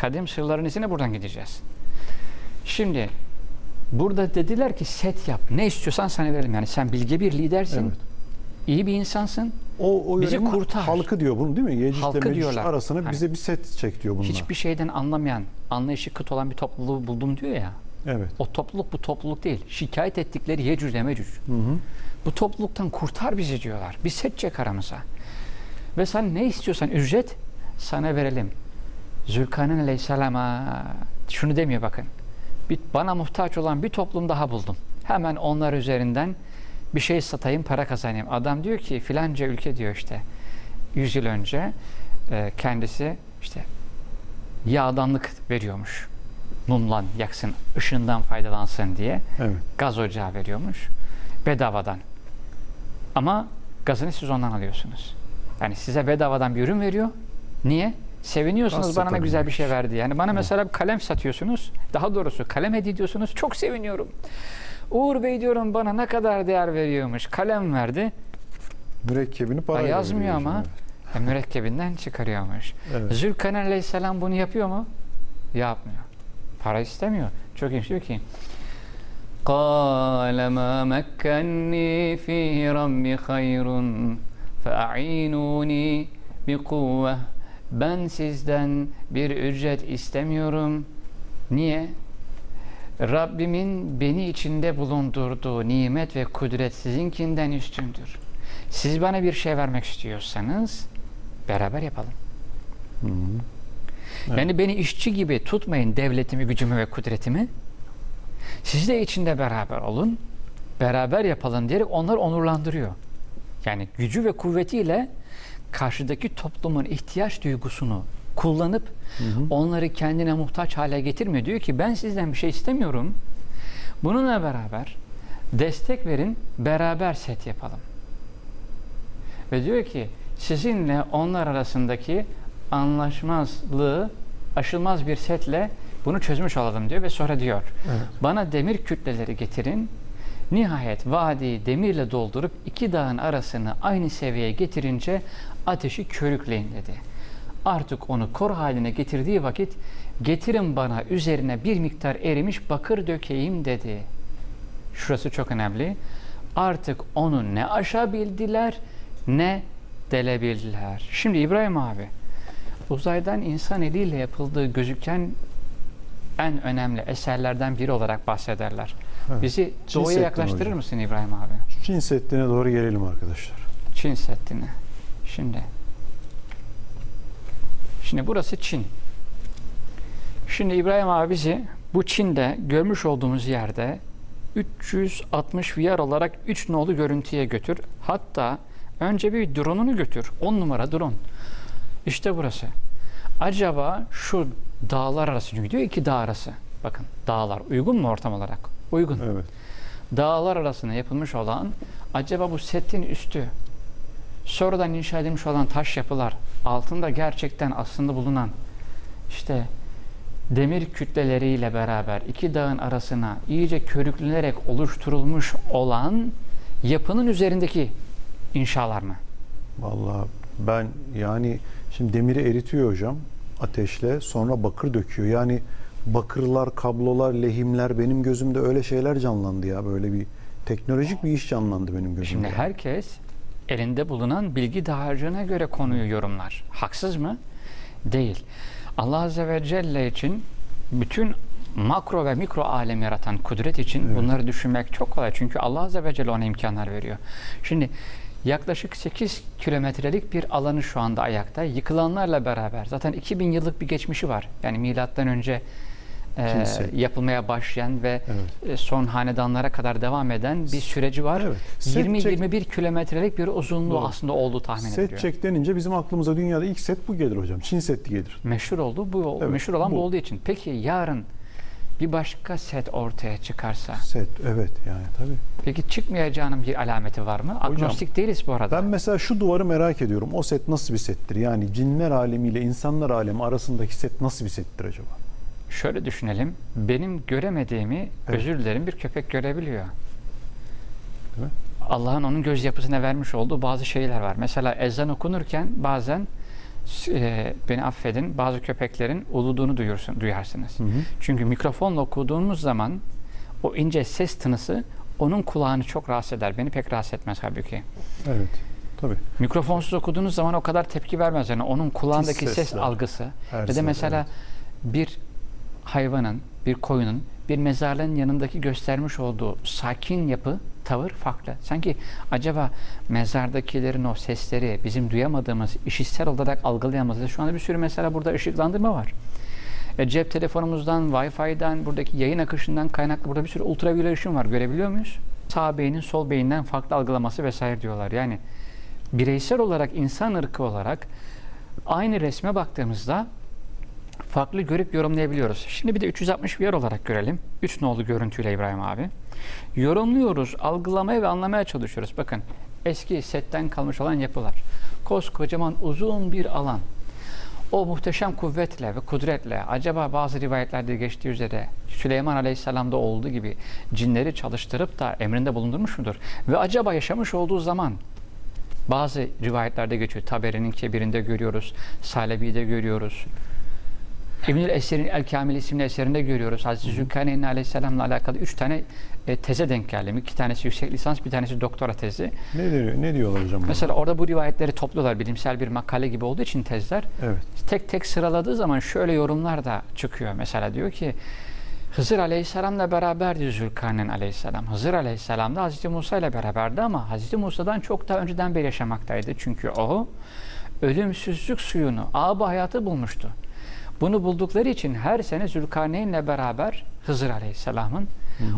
Kadim sırların izine buradan gideceğiz. Şimdi burada dediler ki set yap. Ne istiyorsan sana verelim. Yani sen bilge bir lidersin. Evet. iyi bir insansın. O, o Bizi kurtar. Halkı diyor bunu değil mi? Yecüc Halkı diyorlar. arasına Hani bize bir set çek diyor bunlar. Hiçbir şeyden anlamayan, anlayışı kıt olan bir topluluğu buldum diyor ya. Evet. O topluluk bu topluluk değil. Şikayet ettikleri Yecüc ile Mecüc. Hı hı. Bu topluluktan kurtar bizi diyorlar. Bir set çek aramıza. Ve sen ne istiyorsan ücret sana verelim. Zülkarneyn aleyhisselama şunu demiyor bakın. Bir, bana muhtaç olan bir toplum daha buldum. Hemen onlar üzerinden bir şey satayım, para kazanayım. Adam diyor ki filanca ülke diyor işte 100 yıl önce e, kendisi işte yağdanlık veriyormuş. Mumlan yaksın, ışığından faydalansın diye Evet. gaz ocağı veriyormuş bedavadan. Ama gazını siz ondan alıyorsunuz. Yani size bedavadan bir ürün veriyor. Niye? Seviniyorsunuz Gaz bana ne satabiliyor. güzel bir şey verdi. Yani bana mesela bir kalem satıyorsunuz. Daha doğrusu kalem hediye ediyorsunuz. Çok seviniyorum. Uğur Bey diyorum bana ne kadar değer veriyormuş. Kalem verdi. Mürekkebini Ha, parayla yazmıyor veriyor ama şimdi. e, mürekkebinden çıkarıyormuş. Evet. Zülkarneyn Aleyhisselam bunu yapıyor mu? Yapmıyor. Para istemiyor. Çok ilginç diyor ki قال ما مكني فيه ربي خير فأعينوني بقوة ben sizden bir ücret istemiyorum. Niye? Rabbimin beni içinde bulundurduğu nimet ve kudret sizinkinden üstündür. Siz bana bir şey vermek istiyorsanız beraber yapalım. Hı hı. Evet. Yani beni işçi gibi tutmayın devletimi, gücümü ve kudretimi. Siz de içinde beraber olun. Beraber yapalım diyerek onları onurlandırıyor. Yani gücü ve kuvvetiyle karşıdaki toplumun ihtiyaç duygusunu kullanıp Hı hı. onları kendine muhtaç hale getirmiyor. Diyor ki ben sizden bir şey istemiyorum. Bununla beraber destek verin, beraber set yapalım. Ve diyor ki sizinle onlar arasındaki anlaşmazlığı aşılmaz bir setle bunu çözmüş olalım diyor ve sonra diyor Evet. bana demir kütleleri getirin. Nihayet vadiyi demirle doldurup iki dağın arasını aynı seviyeye getirince ateşi körükleyin dedi. Artık onu kor haline getirdiği vakit getirin bana üzerine bir miktar erimiş bakır dökeyim dedi. Şurası çok önemli. Artık onu ne aşabildiler ne delebildiler. Şimdi İbrahim abi uzaydan insan eliyle yapıldığı gözüken en önemli eserlerden biri olarak bahsederler. Evet. Bizi Çin doğuya yaklaştırır hocam. mısın İbrahim abi? Çin Seddi'ne doğru gelelim arkadaşlar. Çin Seddi'ne. Şimdi. Şimdi burası Çin. Şimdi İbrahim abi bizi bu Çin'de görmüş olduğumuz yerde 360 VR olarak 3 nolu görüntüye götür. Hatta önce bir drone'unu götür. 10 numara drone. İşte burası. Acaba şu dağlar arası çünkü diyor iki dağ arası. Bakın dağlar uygun mu ortam olarak? Uygun. Evet. dağlar arasında yapılmış olan acaba bu setin üstü sonradan inşa edilmiş olan taş yapılar altında gerçekten aslında bulunan işte demir kütleleriyle beraber iki dağın arasına iyice körüklenerek oluşturulmuş olan yapının üzerindeki inşalar mı? Vallahi ben yani şimdi demiri eritiyor hocam ateşle sonra bakır döküyor. Yani bakırlar, kablolar, lehimler benim gözümde öyle şeyler canlandı ya böyle bir teknolojik bir iş canlandı benim gözümde. Şimdi herkes elinde bulunan bilgi dağarcığına göre konuyu yorumlar. Haksız mı? Değil. Allah Azze ve Celle için bütün makro ve mikro alem yaratan kudret için Evet. bunları düşünmek çok kolay. Çünkü Allah Azze ve Celle ona imkanlar veriyor. Şimdi yaklaşık 8 kilometrelik bir alanı şu anda ayakta. Yıkılanlarla beraber zaten 2000 yıllık bir geçmişi var. Yani milattan önce e, yapılmaya başlayan ve Evet. e, son hanedanlara kadar devam eden bir süreci var. Evet. Set 20-21 kilometrelik bir uzunluğu Doğru. aslında olduğu tahmin Set ediliyor. çek denince bizim aklımıza dünyada ilk set bu gelir hocam. Çin Seddi gelir. Meşhur oldu. Bu Evet, meşhur olan bu. bu. olduğu için. Peki yarın bir başka set ortaya çıkarsa Set evet yani tabii. peki çıkmayacağının bir alameti var mı? Agnostik değiliz bu arada. Ben mesela şu duvarı merak ediyorum. O set nasıl bir settir? Yani cinler alemiyle insanlar alemi arasındaki set nasıl bir settir acaba? Şöyle düşünelim. Benim göremediğimi Evet. özür dilerim bir köpek görebiliyor. Allah'ın onun göz yapısına vermiş olduğu bazı şeyler var. Mesela ezan okunurken bazen e, beni affedin bazı köpeklerin uluduğunu duyursun, duyarsınız. Hı hı. Çünkü mikrofonla okuduğumuz zaman o ince ses tınısı onun kulağını çok rahatsız eder. Beni pek rahatsız etmez halbuki. Evet. Tabii. Mikrofonsuz okuduğunuz zaman o kadar tepki vermez. Yani onun kulağındaki Tiz ses sesler. algısı. Her Ya da mesela bir hayvanın, bir koyunun bir mezarlığın yanındaki göstermiş olduğu sakin yapı, tavır farklı. Sanki acaba mezardakilerin o sesleri bizim duyamadığımız, işitsel olarak algılayamadığımız, şu anda bir sürü mesela burada ışıklandırma var. E, cep telefonumuzdan, Wi-Fi'den, buradaki yayın akışından kaynaklı burada bir sürü ultraviyole ışın var. Görebiliyor muyuz? Sağ beynin sol beyinden farklı algılaması vesaire diyorlar. Yani bireysel olarak, insan ırkı olarak aynı resme baktığımızda farklı görüp yorumlayabiliyoruz. Şimdi bir de 360 bir yer olarak görelim. 3 nolu görüntüyle İbrahim abi. Yorumluyoruz, algılamaya ve anlamaya çalışıyoruz. Bakın eski setten kalmış olan yapılar. Koskocaman uzun bir alan. O muhteşem kuvvetle ve kudretle acaba bazı rivayetlerde geçtiği üzere Süleyman Aleyhisselam'da olduğu gibi cinleri çalıştırıp da emrinde bulundurmuş mudur? Ve acaba yaşamış olduğu zaman bazı rivayetlerde geçiyor. Taberi'nin kebirinde görüyoruz. Salebi'de görüyoruz. İbnül Eser'in El Kamil isimli eserinde görüyoruz. Hazreti Zülkarneyn Aleyhisselam'la alakalı üç tane e, teze denk geldim. İki tanesi yüksek lisans, bir tanesi doktora tezi. Ne diyor, ne diyorlar hocam? buna? Mesela orada bu rivayetleri topluyorlar. Bilimsel bir makale gibi olduğu için tezler. Evet. Tek tek sıraladığı zaman şöyle yorumlar da çıkıyor. Mesela diyor ki Hızır Aleyhisselam'la beraberdi Zülkarneyn Aleyhisselam. Hızır Aleyhisselam da Hazreti Musa ile beraberdi ama Hazreti Musa'dan çok daha önceden beri yaşamaktaydı. Çünkü o ölümsüzlük suyunu, ağabey hayatı bulmuştu. Bunu buldukları için her sene Zülkarneyn'le beraber Hızır Aleyhisselam'ın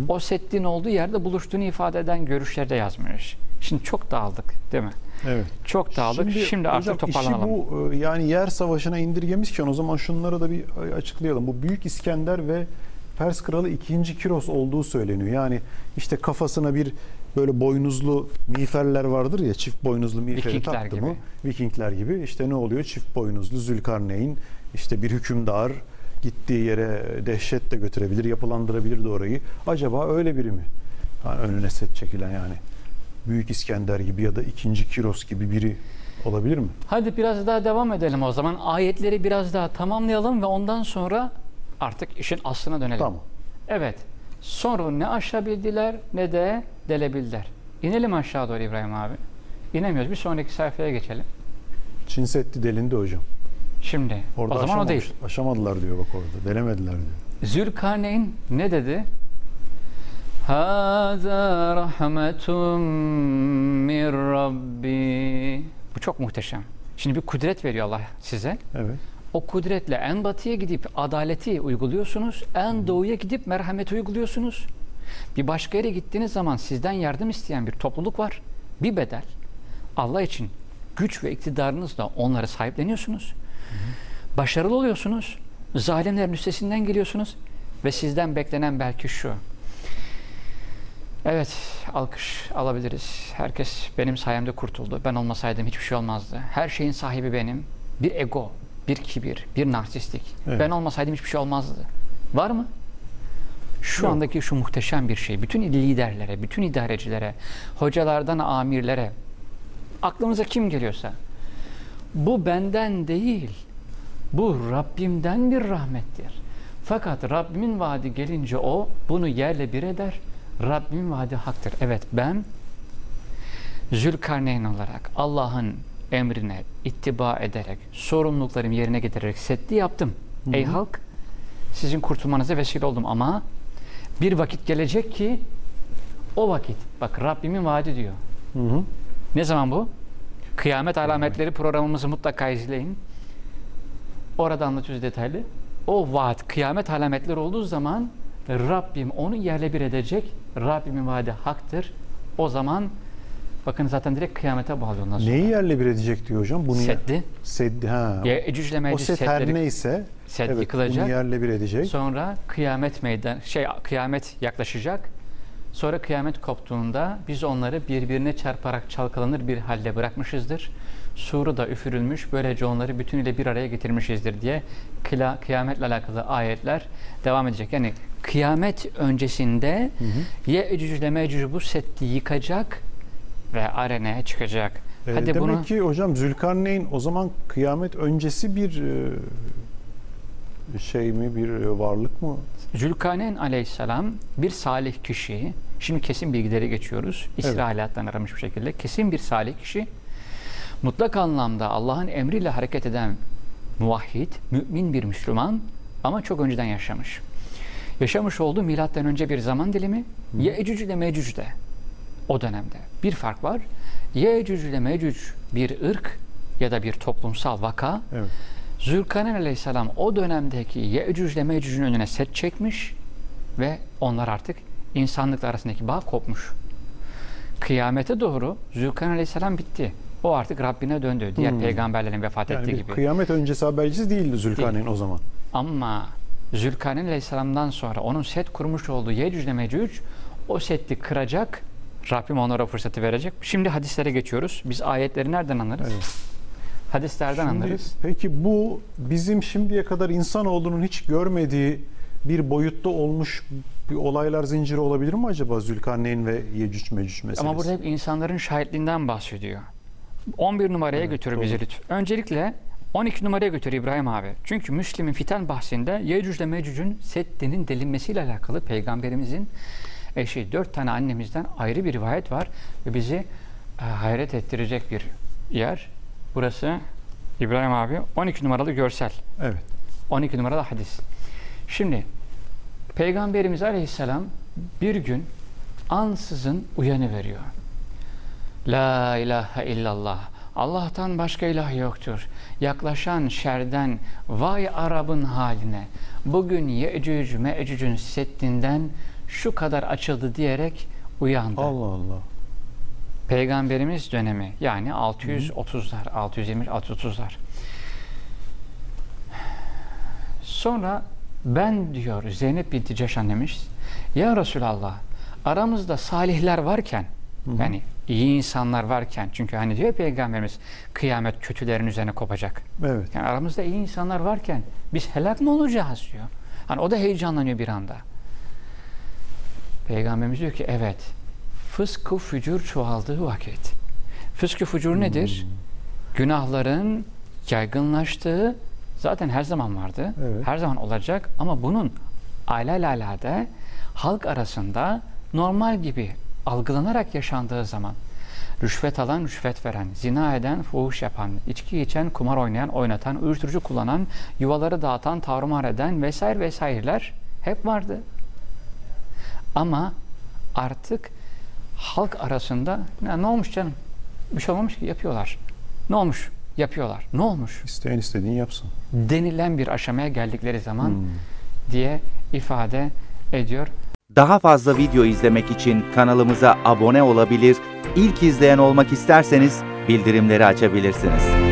o settin olduğu yerde buluştuğunu ifade eden görüşlerde yazmış. Şimdi çok dağıldık değil mi? Evet. Çok dağıldık. Şimdi, artık hocam toparlanalım. işi bu e, yani yer savaşına indirgemişken o zaman şunları da bir açıklayalım. Bu Büyük İskender ve Pers kralı 2. Kiros olduğu söyleniyor. Yani işte kafasına bir böyle boynuzlu miğferler vardır ya çift boynuzlu miğferi Vikingler taktı gibi. mı? Vikingler gibi işte ne oluyor? Çift boynuzlu Zülkarneyn işte bir hükümdar gittiği yere dehşet de götürebilir, yapılandırabilir de orayı. Acaba öyle biri mi? Yani önüne set çekilen yani. Büyük İskender gibi ya da 2. Kiros gibi biri olabilir mi? Hadi biraz daha devam edelim o zaman. Ayetleri biraz daha tamamlayalım ve ondan sonra artık işin aslına dönelim. Tamam. Evet. Sonra ne aşabildiler ne de delebildiler. İnelim aşağı doğru İbrahim abi. İnemiyoruz. Bir sonraki sayfaya geçelim. Çin Seddi delindi hocam. Şimdi Orada o zaman o aşamamış- değil. Aşamadılar diyor bak orada. Delemediler diyor. Zülkarneyn ne dedi? Hâzâ rahmetun min Rabbi. Bu çok muhteşem. Şimdi bir kudret veriyor Allah size. Evet. O kudretle en batıya gidip adaleti uyguluyorsunuz. En doğuya gidip merhameti uyguluyorsunuz. Bir başka yere gittiğiniz zaman sizden yardım isteyen bir topluluk var. Bir bedel. Allah için güç ve iktidarınızla onları sahipleniyorsunuz. Başarılı oluyorsunuz. Zalimlerin üstesinden geliyorsunuz. Ve sizden beklenen belki şu. Evet, alkış alabiliriz. Herkes benim sayemde kurtuldu. Ben olmasaydım hiçbir şey olmazdı. Her şeyin sahibi benim. Bir ego, bir kibir, bir narsistlik. Evet. Ben olmasaydım hiçbir şey olmazdı. Var mı? Şu Yok. andaki şu muhteşem bir şey. Bütün liderlere, bütün idarecilere, hocalardan amirlere, aklınıza kim geliyorsa, bu benden değil, bu Rabbimden bir rahmettir. Fakat Rabbimin vaadi gelince o bunu yerle bir eder. Rabbimin vaadi haktır. Evet ben Zülkarneyn olarak Allah'ın emrine ittiba ederek, sorumluluklarımı yerine getirerek setti yaptım. Ey halk sizin kurtulmanıza vesile oldum ama bir vakit gelecek ki o vakit bak Rabbimin vaadi diyor. Hı hı. Ne zaman bu? Kıyamet alametleri programımızı mutlaka izleyin. Orada anlatıyoruz detaylı. O vaat, kıyamet alametleri olduğu zaman Rabbim onu yerle bir edecek. Rabbimin vaadi haktır. O zaman bakın zaten direkt kıyamete bağlıyor ondan sonra. Neyi yerle bir edecek diyor hocam? Bunu Seddi. Seddi. Ha. Ya Ecüc ile o set her neyse set evet, yıkılacak. bunu yerle bir edecek. Sonra kıyamet meydan şey kıyamet yaklaşacak. Sonra kıyamet koptuğunda biz onları birbirine çarparak çalkalanır bir halde bırakmışızdır. Suru da üfürülmüş. Böylece onları bütünüyle bir araya getirmişizdir diye kıla, kıyametle alakalı ayetler devam edecek. Yani kıyamet öncesinde Ye'cüc ile Mecüc bu setti yıkacak ve arenaya çıkacak. E, Hadi demek bunu- ki hocam Zülkarneyn o zaman kıyamet öncesi bir e, şey mi bir e, varlık mı? Zülkarneyn aleyhisselam bir salih kişi. Şimdi kesin bilgileri geçiyoruz. İsrailiyattan aramış bir şekilde. Kesin bir salih kişi. Mutlak anlamda Allah'ın emriyle hareket eden muvahhid, mümin bir Müslüman ama çok önceden yaşamış. Yaşamış olduğu milattan önce bir zaman dilimi Yecüc ile Mecüc'de o dönemde. Bir fark var. Yecüc ile Mecüc bir ırk ya da bir toplumsal vaka. Evet. Zülkarneyn aleyhisselam o dönemdeki Yecüc ile Mecüc'ün önüne set çekmiş ve onlar artık insanlıkla arasındaki bağ kopmuş. Kıyamete doğru Zülkarneyn aleyhisselam bitti. O artık Rabbine döndü. Diğer Hmm. peygamberlerin vefat Yani ettiği gibi. kıyamet öncesi habercisi değildi Zülkarneyn o zaman. Ama Zülkarneyn Aleyhisselam'dan sonra onun set kurmuş olduğu Yecüc ile Mecüc o seti kıracak. Rabbim onlara fırsatı verecek. Şimdi hadislere geçiyoruz. Biz ayetleri nereden anlarız? Evet. Hadislerden Şimdi, anlarız. peki bu bizim şimdiye kadar insanoğlunun hiç görmediği bir boyutta olmuş bir olaylar zinciri olabilir mi acaba Zülkarneyn ve Yecüc Mecüc meselesi? Ama burada hep insanların şahitliğinden bahsediyor. 11 numaraya Evet, götür doğru. bizi lütfen. Öncelikle 12 numaraya götür İbrahim abi. Çünkü Müslim'in fitan bahsinde Yecüc ile Mecüc'ün Seddi'nin delinmesiyle alakalı peygamberimizin eşi dört tane annemizden ayrı bir rivayet var ve bizi e, hayret ettirecek bir yer. Burası İbrahim abi 12 numaralı görsel. Evet. 12 numaralı hadis. Şimdi Peygamberimiz Aleyhisselam bir gün ansızın uyanı veriyor. La ilahe illallah. Allah'tan başka ilah yoktur. Yaklaşan şerden vay Arap'ın haline. Bugün Yecüc Mecüc'ün settinden şu kadar açıldı diyerek uyandı. Allah Allah. Peygamberimiz dönemi yani 630'lar, 620 630'lar. Sonra ben diyor Zeynep binti Ceş annemiz ya Resulallah aramızda salihler varken Hı yani iyi insanlar varken çünkü hani diyor Peygamberimiz kıyamet kötülerin üzerine kopacak. Evet. Yani aramızda iyi insanlar varken biz helak mı olacağız diyor. Hani o da heyecanlanıyor bir anda. Peygamberimiz diyor ki evet fıskı fücur çoğaldığı vakit. Fıskı fücur nedir? Günahların yaygınlaştığı zaten her zaman vardı. Evet. Her zaman olacak ama bunun alelade halk arasında normal gibi algılanarak yaşandığı zaman rüşvet alan, rüşvet veren, zina eden, fuhuş yapan, içki içen, kumar oynayan, oynatan, uyuşturucu kullanan, yuvaları dağıtan, tarumar eden vesaire vesaireler hep vardı. Ama artık halk arasında "Ya ne olmuş canım? Bir şey olmamış ki yapıyorlar. Ne olmuş? Yapıyorlar. Ne olmuş? İsteyen istediğini yapsın. Denilen bir aşamaya geldikleri zaman Hmm. diye ifade ediyor. Daha fazla video izlemek için kanalımıza abone olabilir, ilk izleyen olmak isterseniz bildirimleri açabilirsiniz.